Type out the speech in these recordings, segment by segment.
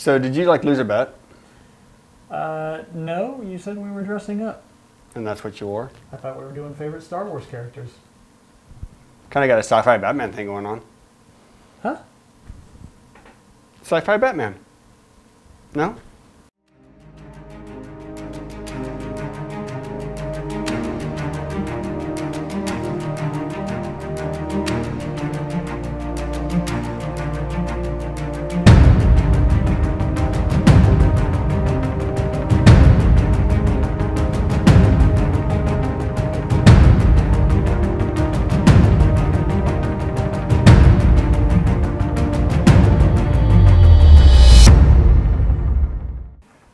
So did you like lose a bet? Uh, no, you said we were dressing up. And that's what you wore? I thought we were doing favorite Star Wars characters. Kind of got a sci-fi Batman thing going on. Huh? Sci-fi Batman. No?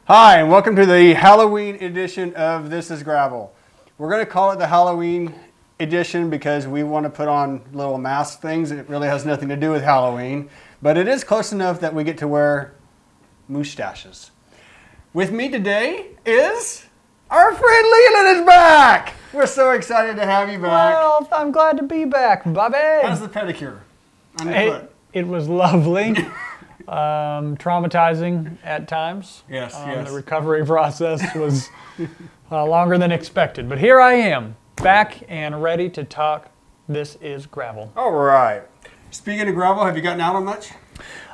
Hi, and welcome to the Halloween edition of This is Gravel. We're going to call it the Halloween edition because we want to put on little mask things. It really has nothing to do with Halloween, but it is close enough that we get to wear mustaches. With me today is our friend LeLan is back. We're so excited to have you back. Well, I'm glad to be back, Bobby. How's the pedicure It, it was lovely. um, traumatizing at times. Yes, Um, yes. The recovery process was uh, longer than expected. But here I am, back and ready to talk. This is gravel. All right. Speaking of gravel, have you gotten out on much?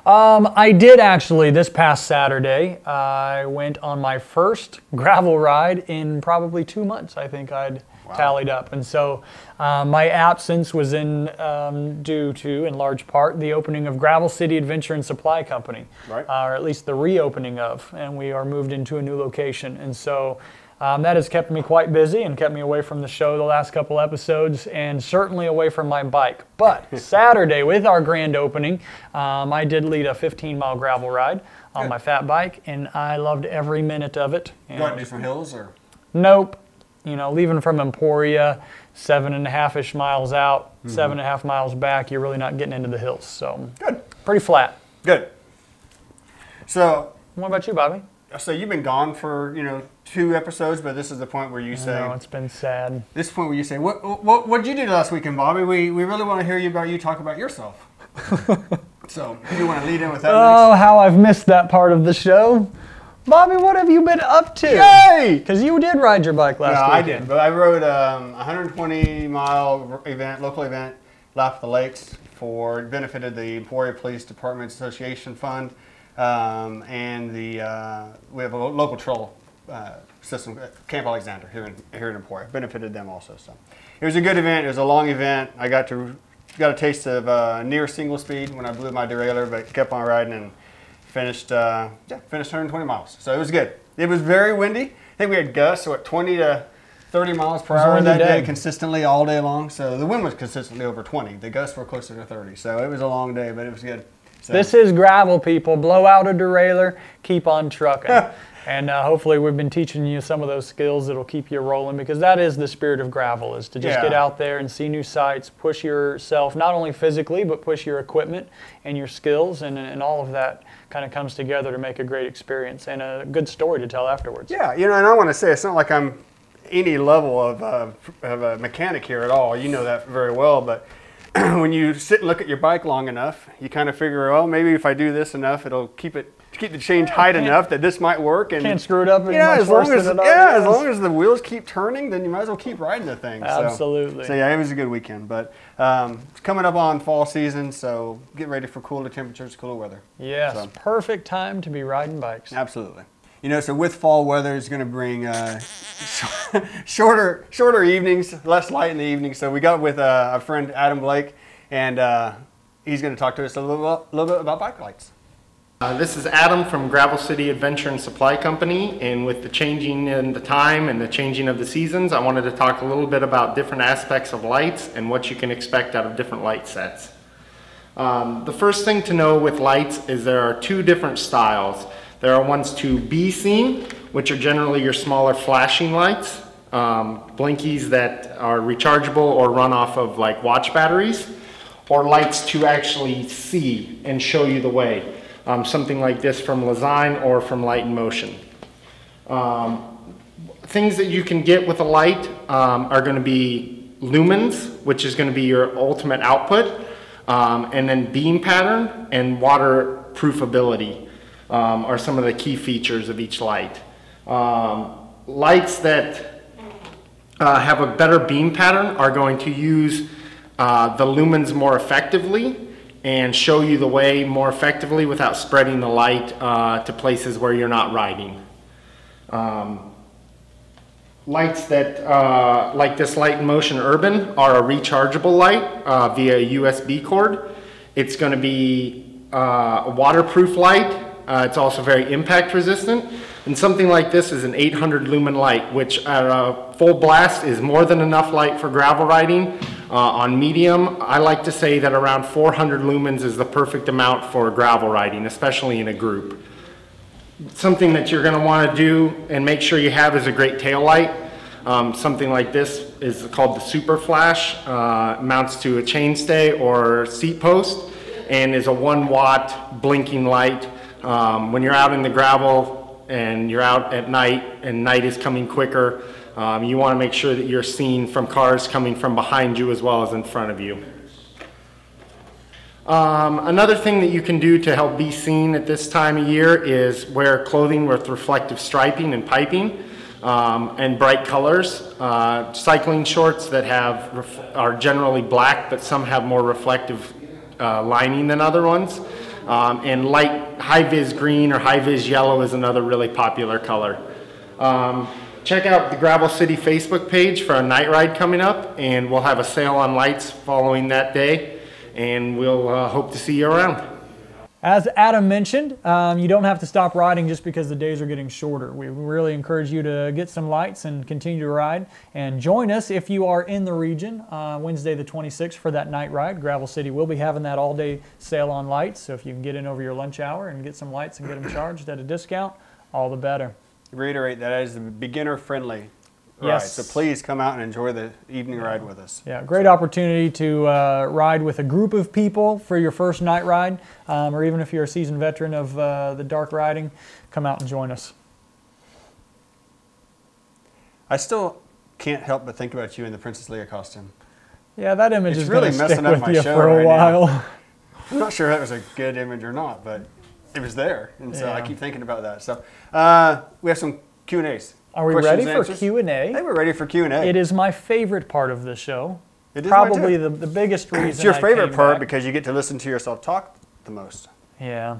Um, I did actually this past Saturday. I went on my first gravel ride in probably two months. I think I'd tallied up, and so uh, my absence was in um, due to, in large part, the opening of Gravel City Adventure and Supply Company, Right. uh, or at least the reopening of, and we are moved into a new location, and so. Um, that has kept me quite busy and kept me away from the show the last couple episodes and certainly away from my bike. But Saturday, with our grand opening, um, I did lead a 15 mile gravel ride on Good. my fat bike and I loved every minute of it. Go out and do some hills or? Nope. You know, leaving from Emporia, seven and a half ish miles out, mm-hmm. seven and a half miles back, you're really not getting into the hills. So, Good. pretty flat. Good. So, What about you, Bobby? so you've been gone for you know two episodes, but this is the point where you say No, it's been sad. this point where you say what what what did you do last weekend, Bobby? We we really want to hear you about you talk about yourself. so you want to lead in with that. Oh, how I've missed that part of the show. Bobby, what have you been up to? Yay! Because you did ride your bike last No, I did, but I rode um, a 120 mile event, local event, lap of the lakes for it benefited the Emporia Police Department Association Fund, um, and the uh, we have a local trail uh, system, Camp Alexander here in here in Emporia, benefited them also. So it was a good event. It was a long event. I got to got a taste of uh, near single speed when I blew my derailleur, but kept on riding and finished uh, yeah, finished 120 miles. So it was good. It was very windy. I think we had gusts, so at 20 to 30 miles per hour that day. day. consistently all day long. So the wind was consistently over 20. The gusts were closer to 30. So it was a long day, but it was good. So, This is gravel, people. Blow out a derailleur, keep on trucking. and uh, hopefully we've been teaching you some of those skills that'll keep you rolling because that is the spirit of gravel is to just Yeah. get out there and see new sights, push yourself not only physically, but push your equipment and your skills and, and all of that kind of comes together to make a great experience and a good story to tell afterwards. yeah, you know, and I want to say it's not like I'm any level of, uh, of a mechanic here at all. You know that very well, but when you sit and look at your bike long enough, you kind of figure, well, maybe if I do this enough, it'll keep it keep the change height can't- enough that this might work. And Can't screw it up yeah, much as long as yeah, as long as the wheels keep turning, then you might as well keep riding the thing. So- Absolutely. So, yeah, it was a good weekend. But um, it's coming up on fall season, so get ready for cooler temperatures, cooler weather. Yes, So- perfect time to be riding bikes. Absolutely. You know, so with fall weather, it's going to bring uh, shorter shorter evenings, less light in the evening. So we got with uh, friend Adam Blake, and uh, he's going to talk to us a little bit, little bit about bike lights. Uh, this is Adam from Gravel City Adventure and Supply Company, and with the changing in the time and the changing of the seasons, I wanted to talk a little bit about different aspects of lights and what you can expect out of different light sets. Um, the first thing to know with lights is there are two different styles. There are ones to be seen, which are generally your smaller flashing lights, um, blinkies that are rechargeable or run off of like watch batteries, or lights to actually see and show you the way. Um, something like this from Lezyne or from Light and Motion. Um, things that you can get with a light um, are going to be lumens, which is going to be your ultimate output, um, and then beam pattern and waterproofability. Um, are some of the key features of each light. Um, lights that uh, have a better beam pattern are going to use uh, the lumens more effectively and show you the way more effectively without spreading the light uh, to places where you're not riding. Um, lights that, uh, like this Light and Motion Urban, are a rechargeable light uh, via USB cord. It's going to be uh, a waterproof light. Uh, it's also very impact resistant. And something like this is an 800 lumen light, which at a full blast is more than enough light for gravel riding. Uh, on medium, I like to say that around 400 lumens is the perfect amount for gravel riding, especially in a group. Something that you're going to want to do and make sure you have is a great tail light. Um, something like this is called the Super Flash, uh, mounts to a chainstay or seat post, and is a one watt blinking light. Um, when you're out in the gravel, and you're out at night and night is coming quicker, um, you want to make sure that you're seen from cars coming from behind you as well as in front of you. Um, another thing that you can do to help be seen at this time of year is wear clothing with reflective striping and piping um, and bright colors. Uh, cycling shorts that have are generally black, but some have more reflective uh, lining than other ones. Um, and light high-vis green or high-vis yellow is another really popular color. Um, check out the Gravel City Facebook page for a night ride coming up, and we'll have a sale on lights following that day, and we'll uh, hope to see you around. As Adam mentioned, um, you don't have to stop riding just because the days are getting shorter. We really encourage you to get some lights and continue to ride. And join us if you are in the region uh, Wednesday the 26th for that night ride. Gravel City will be having that all day sale on lights. So if you can get in over your lunch hour and get some lights and get them charged at a discount, all the better. Reiterate that is beginner friendly Yes. So please come out and enjoy the evening ride with us. Yeah, great opportunity to uh, ride with a group of people for your first night ride, um, or even if you're a seasoned veteran of uh, the dark riding, come out and join us. I still can't help but think about you in the Princess Leia costume. Yeah, that image it's is really messing up my show for a right while. Now. I'm not sure that was a good image or not, but it was there, and so yeah. I keep thinking about that. So uh, we have some Q and A's. Are we ready for Q and A? Hey, we're ready for Q and A. It is my favorite part of the show. It is Probably the, the biggest reason. It's your I favorite part back. because you get to listen to yourself talk the most. Yeah.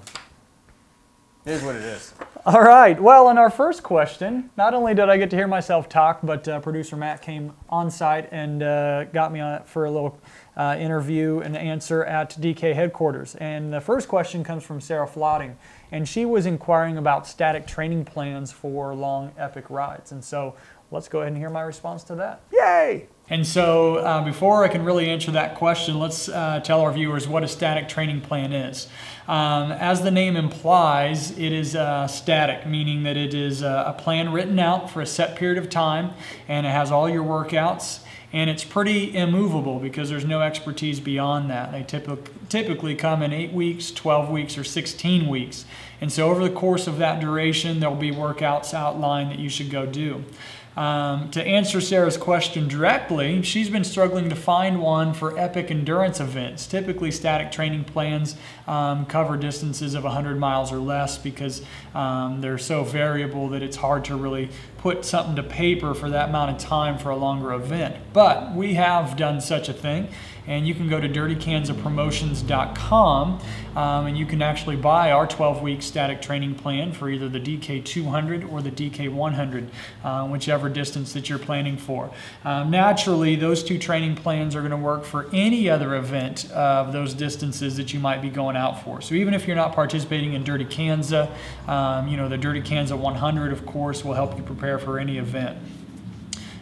It is what it is. All right. Well, in our first question, not only did I get to hear myself talk, but uh, producer Matt came on site and uh, got me on for a little uh, interview and answer at DK headquarters. And the first question comes from Sarah Flotting, and she was inquiring about static training plans for long epic rides. And so let's go ahead and hear my response to that. Yay! And so, uh, before I can really answer that question, let's uh, tell our viewers what a static training plan is. Um, as the name implies, it is uh, static, meaning that it is uh, a plan written out for a set period of time and it has all your workouts. And it's pretty immovable because there's no expertise beyond that. They typic- typically come in 8 weeks, 12 weeks, or 16 weeks. And so, over the course of that duration, there'll be workouts outlined that you should go do. Um, to answer Sarah's question directly, she's been struggling to find one for epic endurance events. Typically, static training plans um, cover distances of 100 miles or less because um, they're so variable that it's hard to really put something to paper for that amount of time for a longer event. But we have done such a thing, and you can go to dirtykanzapromotions.com um, and you can actually buy our 12 week static training plan for either the DK200 or the DK100, uh, whichever distance that you're planning for. Um, naturally, those two training plans are going to work for any other event of those distances that you might be going out for. So even if you're not participating in Dirty Kanza, um, you know, the Dirty Kanza 100, of course, will help you prepare for any event.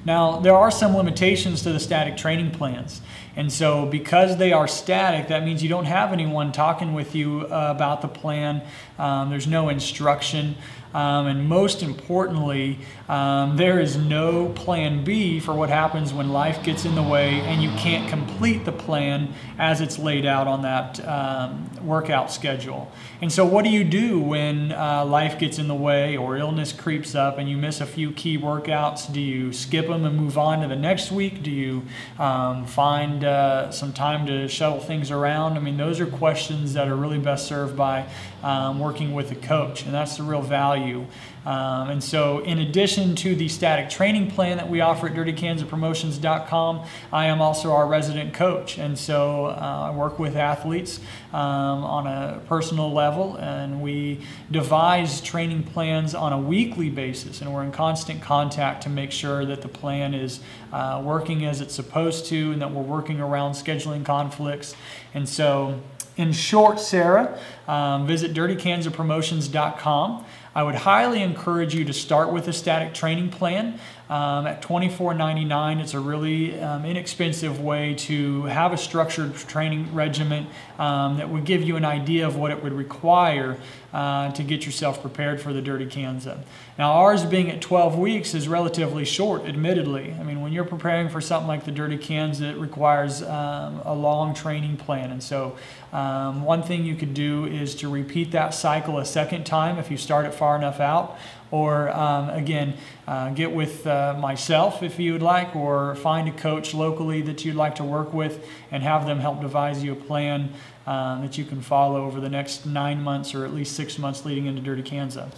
Now, there are some limitations to the static training plans. And so, because they are static, that means you don't have anyone talking with you uh, about the plan. Um, there's no instruction. Um, and most importantly, um, there is no plan B for what happens when life gets in the way and you can't complete the plan as it's laid out on that um, workout schedule. And so, what do you do when uh, life gets in the way or illness creeps up and you miss a few key workouts? Do you skip them and move on to the next week? Do you um, find uh, some time to shuttle things around? I mean, those are questions that are really best served by um, working with a coach, and that's the real value. Um, and so, in addition to the static training plan that we offer at DirtyKanzaPromotions.com, I am also our resident coach. And so, uh, I work with athletes um, on a personal level, and we devise training plans on a weekly basis. And we're in constant contact to make sure that the plan is uh, working as it's supposed to, and that we're working around scheduling conflicts. And so, in short, Sarah, um, visit DirtyKanzaPromotions.com. I would highly encourage you to start with a static training plan. Um, at $24.99, it's a really um, inexpensive way to have a structured training regimen um, that would give you an idea of what it would require uh, to get yourself prepared for the Dirty Kanza. Now, ours being at 12 weeks is relatively short, admittedly. I mean, when you're preparing for something like the Dirty Kanza, it requires um, a long training plan. And so, um, one thing you could do is to repeat that cycle a second time if you start it far enough out or um, again, uh, get with uh, myself if you would like, or find a coach locally that you'd like to work with and have them help devise you a plan uh, that you can follow over the next nine months or at least six months leading into Dirty Kanza.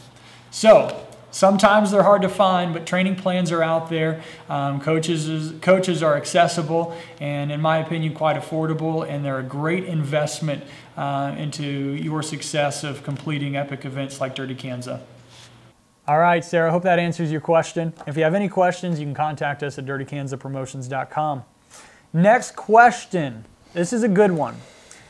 So, Sometimes they're hard to find, but training plans are out there. Um, coaches, is, coaches are accessible and, in my opinion, quite affordable, and they're a great investment uh, into your success of completing epic events like Dirty Kanza. All right, Sarah, hope that answers your question. If you have any questions, you can contact us at dirtykanzapromotions.com. Next question. This is a good one.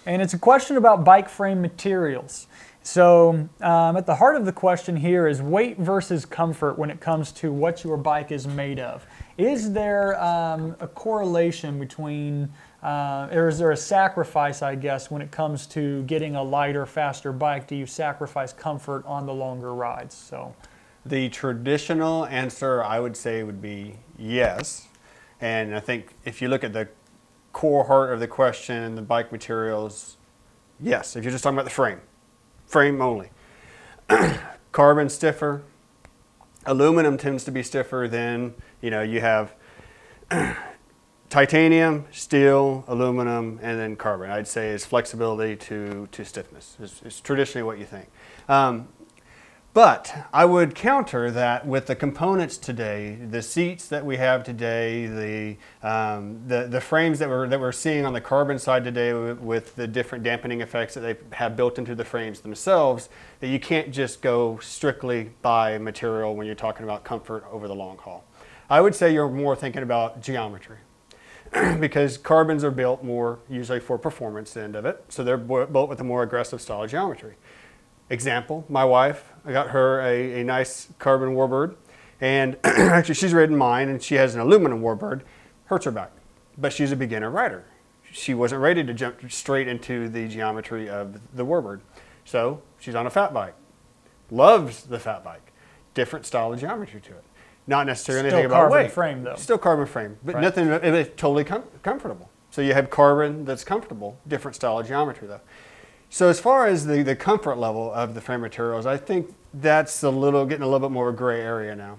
And it's a question about bike frame materials. So, um, at the heart of the question here is weight versus comfort when it comes to what your bike is made of. Is there um, a correlation between, uh, or is there a sacrifice, I guess, when it comes to getting a lighter, faster bike? Do you sacrifice comfort on the longer rides? So, the traditional answer, I would say, would be yes. And I think if you look at the core heart of the question, the bike materials, yes. If you're just talking about the frame, frame only. Carbon stiffer. Aluminum tends to be stiffer than, you know, you have titanium, steel, aluminum, and then carbon. I'd say is flexibility to, to stiffness. It's, traditionally what you think. Um, but I would counter that with the components today, the seats that we have today, the, um, the, the, frames that we're, that we're seeing on the carbon side today with, with, the different dampening effects that they have built into the frames themselves, that you can't just go strictly by material when you're talking about comfort over the long haul. I would say you're more thinking about geometry. because carbons are built more usually for performance end of it, so they're built with a more aggressive style of geometry. Example, my wife, I got her a, a nice carbon warbird, and actually she's ridden mine and she has an aluminum warbird, hurts her back. But she's a beginner rider. She wasn't ready to jump straight into the geometry of the warbird. So she's on a fat bike. Loves the fat bike. Different style of geometry to it. Not necessarily Still anything about weight. Still carbon frame though. Still carbon frame, but Right. nothing. It's totally com- comfortable. So you have carbon that's comfortable. Different style of geometry though. So as far as the, the comfort level of the frame materials, I think that's a little getting a little bit more gray area now.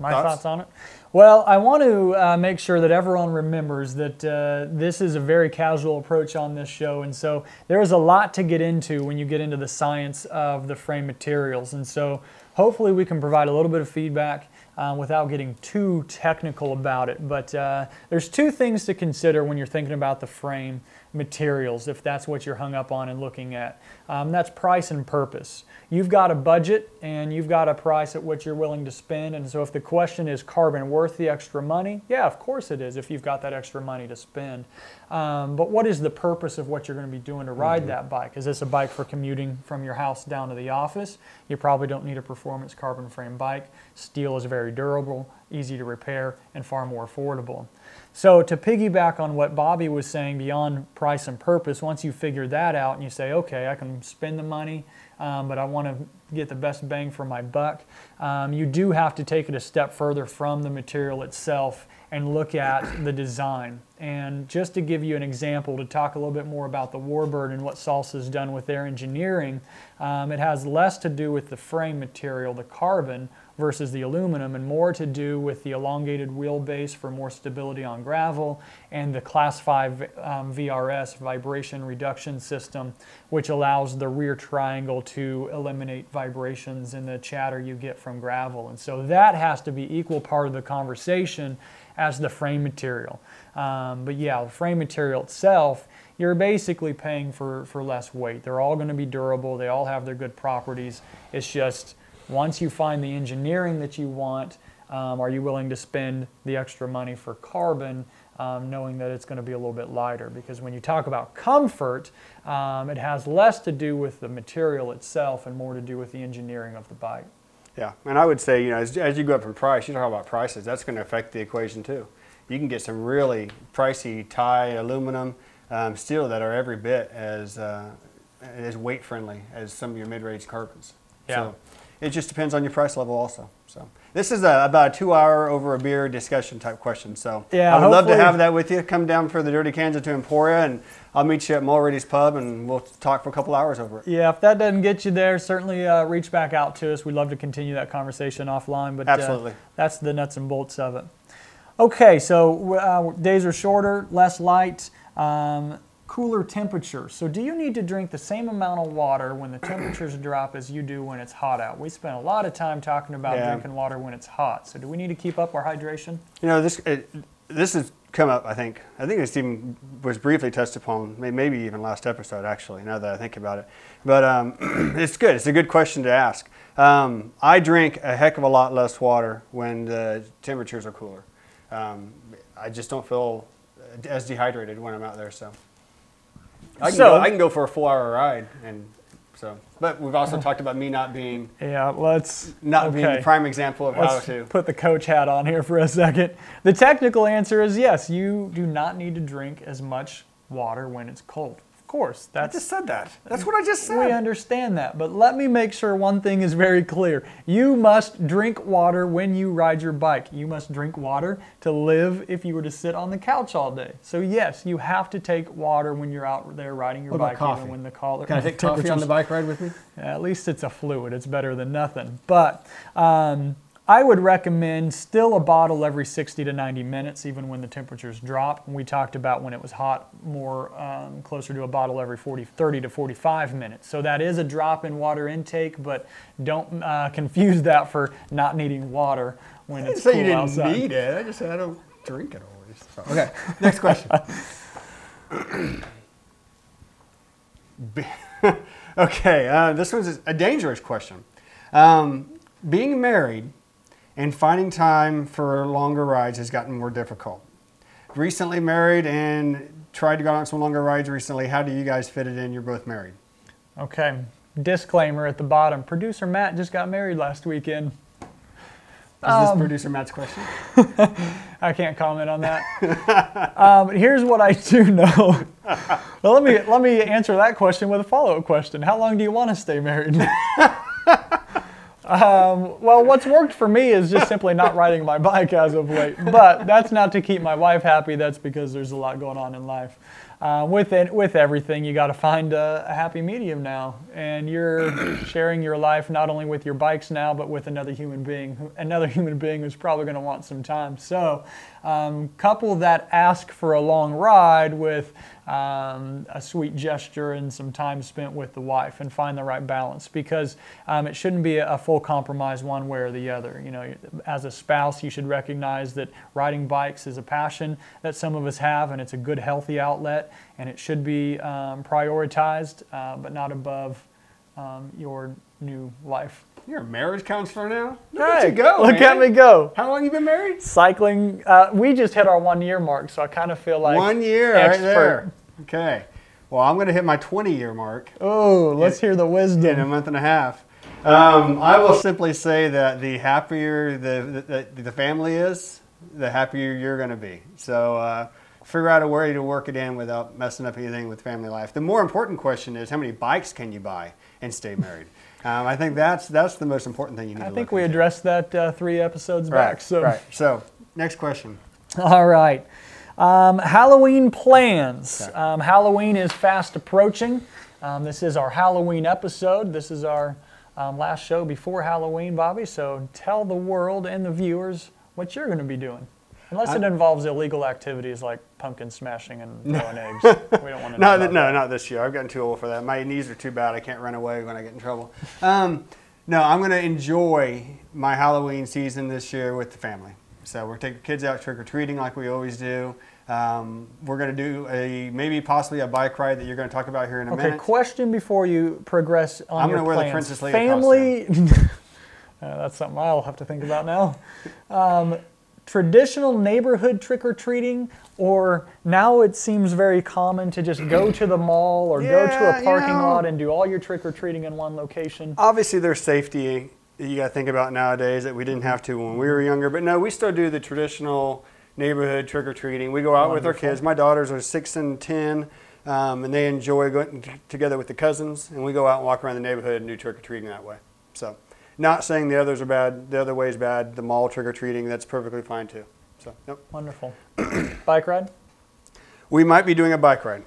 My Thoughts? thoughts, on it? Well, I want to uh, make sure that everyone remembers that uh, this is a very casual approach on this show. And so there is a lot to get into when you get into the science of the frame materials. And so hopefully we can provide a little bit of feedback uh, without getting too technical about it. But uh, there's two things to consider when you're thinking about the frame materials, if that's what you're hung up on and looking at. Um, that's price and purpose. You've got a budget and you've got a price at which you're willing to spend. And so if the question is carbon worth the extra money, yeah, of course it is if you've got that extra money to spend. Um, but what is the purpose of what you're going to be doing to ride that bike? Is this a bike for commuting from your house down to the office? You probably don't need a performance carbon frame bike. Steel is very durable, easy to repair, and far more affordable. So to piggyback on what Bobby was saying beyond price and purpose, once you figure that out and you say, okay, I can spend the money, um, but I want to get the best bang for my buck, um, you do have to take it a step further from the material itself and look at the design. And just to give you an example, to talk a little bit more about the Warbird and what Salsa's done with their engineering, um, it has less to do with the frame material, the carbon, versus the aluminum, and more to do with the elongated wheelbase for more stability on gravel and the Class 5 um, VRS vibration reduction system, which allows the rear triangle to eliminate vibrations and the chatter you get from gravel. And so that has to be equal part of the conversation as the frame material. Um, but yeah, the frame material itself, you're basically paying for, for less weight. They're all going to be durable, they all have their good properties. It's just once you find the engineering that you want, um, are you willing to spend the extra money for carbon, um, knowing that it's going to be a little bit lighter? Because when you talk about comfort, um, it has less to do with the material itself and more to do with the engineering of the bike. Yeah, and I would say, you know, as, as you go up in price, you talk about prices, that's going to affect the equation too. You can get some really pricey tie, aluminum, um, steel that are every bit as uh, as weight friendly as some of your mid-range carbons. Yeah. So it just depends on your price level also. So this is a, about a two-hour over a beer discussion type question. So Yeah, I would love to have that with you. Come down for the Dirty Kanza to Emporia, and I'll meet you at Mulready's Pub, and we'll talk for a couple hours over it. Yeah, if that doesn't get you there, certainly uh, reach back out to us. We'd love to continue that conversation offline. But uh, Absolutely. that's the nuts and bolts of it. Okay, so uh, days are shorter, less light, um, cooler temperatures. So, do you need to drink the same amount of water when the temperatures drop as you do when it's hot out? We spent a lot of time talking about Yeah. drinking water when it's hot. So, do we need to keep up our hydration? You know, this it, this has come up. I think I think this even was briefly touched upon, maybe even last episode. Actually, now that I think about it, but um, it's good. It's a good question to ask. Um, I drink a heck of a lot less water when the temperatures are cooler. Um, I just don't feel as dehydrated when I'm out there. So I can, So- go, I can go for a four-hour ride, and so. But we've also talked about me not being Yeah, let's not being the prime example of how Let's to. put the coach hat on here for a second. The technical answer is yes, you do not need to drink as much water when it's cold. Of course, I just said that. That's what I just said. we understand that, but let me make sure one thing is very clear. You must drink water when you ride your bike. You must drink water to live if you were to sit on the couch all day. So yes, you have to take water when you're out there riding your What about bike, coffee? even when the collar. Can I take coffee on the bike ride with me? At least it's a fluid. It's better than nothing. But um, I would recommend still a bottle every 60 to 90 minutes, even when the temperatures drop. We talked about when it was hot, more um, closer to a bottle every 40, 30 to 45 minutes. So that is a drop in water intake, but don't uh, confuse that for not needing water when it's cool outside. I didn't say cool you didn't outside. need it. I just said I don't drink it always. Okay, next question. Okay, uh, this one's a dangerous question. Um, being married and finding time for longer rides has gotten more difficult. Recently married and tried to go on some longer rides recently. How do you guys fit it in? You're both married. Okay. Disclaimer at the bottom. Producer Matt just got married last weekend. Is Um, this producer Matt's question? I can't comment on that. um, here's what I do know. well, let me let me answer that question with a follow-up question. How long do you want to stay married? Um, well, what's worked for me is just simply not riding my bike as of late. But that's not to keep my wife happy. That's because there's a lot going on in life. Uh, with it, with everything, you got to find a, a happy medium now, and you're sharing your life not only with your bikes now, but with another human being, another human being who's probably going to want some time. So, um, couple that ask for a long ride with um, a sweet gesture and some time spent with the wife, and find the right balance because um, it shouldn't be a, a full compromise one way or the other. You know, as a spouse, you should recognize that riding bikes is a passion that some of us have, and it's a good, healthy outlet, and it should be um, prioritized, uh, but not above um, your new life. You're a marriage counselor now? Look at you go, Look man. at me go. How long you been married? Cycling, uh, we just hit our one year mark, so I kind of feel like One year expert. right there. Okay. Well, I'm going to hit my 20 year mark Oh, let's hear the wisdom. in a month and a half. Um, I will simply say that the happier the, the, the family is, the happier you're going to be. So uh, figure out a way to work it in without messing up anything with family life. The more important question is how many bikes can you buy and stay married? Um, I think that's that's the most important thing you need. I think we into. addressed that uh, three episodes right, back. So, right. So next question. all right. Um, Halloween plans. Um, Halloween is fast approaching. Um, this is our Halloween episode. This is our um, last show before Halloween, Bobby. So tell the world and the viewers what you're going to be doing. Unless it involves illegal activities like pumpkin smashing and throwing eggs. We don't want to No, know. th- no, not this year. I've gotten too old for that. My knees are too bad. I can't run away when I get in trouble. Um, no, I'm going to enjoy my Halloween season this year with the family. So we're taking kids out trick or treating like we always do. Um, we're going to do a maybe possibly a bike ride that you're going to talk about here in a Okay, minute. Okay, question before you progress on I'm your gonna wear the. Princess Leia Family, Uh, that's something I'll have to think about now. Um, traditional neighborhood trick or treating, or now it seems very common to just go to the mall or go to Yeah, a you parking know. lot and do all your trick or treating in one location. Obviously, there's safety you got to think about nowadays that we didn't have to when we were younger. But no, we still do the traditional neighborhood trick or treating. We go out with our kids. My daughters are six and ten, um, and they enjoy going t- together with the cousins. And we go out and walk around the neighborhood and do trick or treating that way. So, not saying the others are bad. The other way is bad. The mall trick or treating that's perfectly fine too. So, yep. Wonderful. Bike ride? we might be doing a bike ride.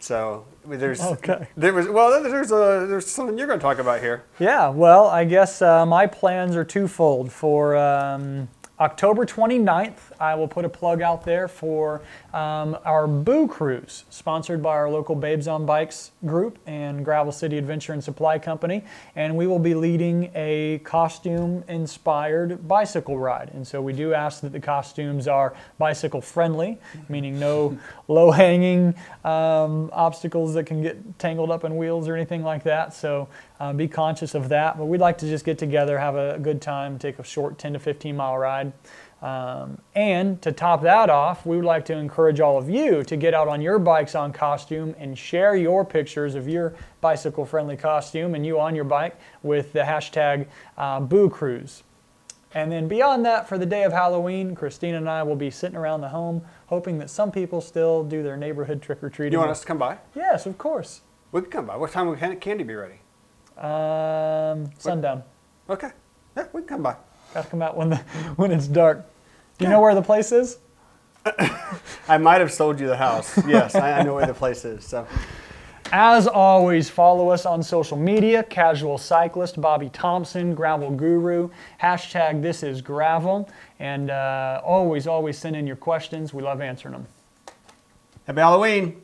So there's Okay. there was well there's a there's something you're going to talk about here. Yeah, well, I guess uh, my plans are twofold. For um, October 29th, I will put a plug out there for um, our Boo Cruise, sponsored by our local Babes on Bikes group and Gravel City Adventure and Supply Company. And we will be leading a costume inspired bicycle ride. And so we do ask that the costumes are bicycle friendly, meaning no low hanging um, obstacles that can get tangled up in wheels or anything like that. So uh, be conscious of that. But we'd like to just get together, have a good time, take a short 10 to 15 mile ride. Um, and to top that off, we would like to encourage all of you to get out on your bikes on costume and share your pictures of your bicycle friendly costume and you on your bike with the hashtag uh, Boo Cruise. And then beyond that, for the day of Halloween, Christina and I will be sitting around the home hoping that some people still do their neighborhood trick or treating. You want us to come by? Yes, of course. We can come by. What time will can- candy be ready? Um, sundown. Okay. Yeah, we can come by. Got to come out when the when it's dark. Do you know where the place is? I might have sold you the house. Yes, I, I know where the place is. So, As always, follow us on social media Casual Cyclist, Bobby Thompson, Gravel Guru, hashtag This Is Gravel, and uh, always, always send in your questions. We love answering them. happy Halloween.